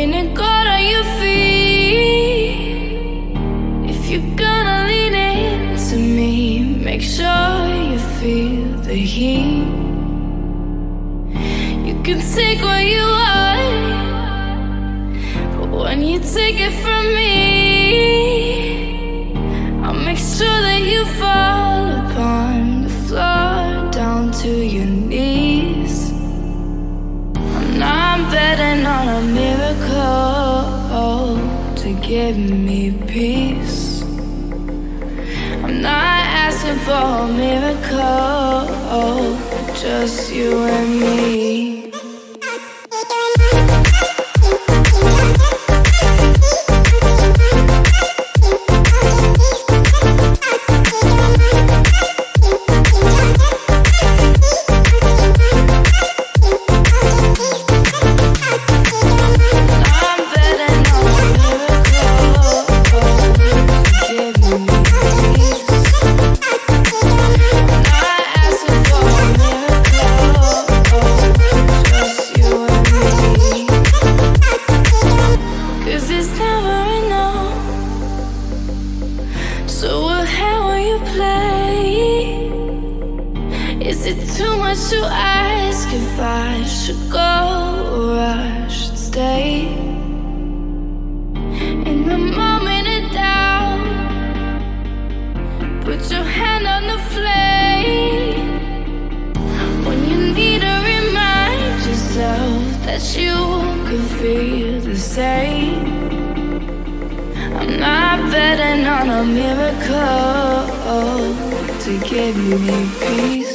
raining gold on your feet. If you're gonna lean into me, make sure you feel the heat. You can take what you want, but when you take it from me, I'll make sure that you fall upon the floor down to your knees. I'm not betting on a to give me peace. I'm not asking for a miracle, just you and me. Much to ask if I should go or I should stay? In the moment of doubt, put your hand on the flame. When you need to remind yourself that you could feel the same. I'm not betting on a miracle to give me peace.